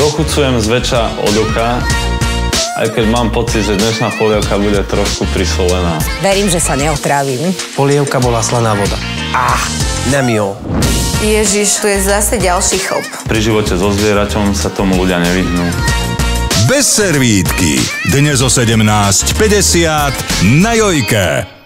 Dochucujem zväčša od oka, aj keď mám pocit, že dnešná polievka bude trošku prisolená. Verím, že sa neotrávim. Polievka bola slaná voda. Ah, nemio. Ježiš, tu je zase ďalší chop. Pri živote so zvieraťom sa tomu ľudia nevyhnú. Bez servítky. Dnes o 17.50 na Jojke.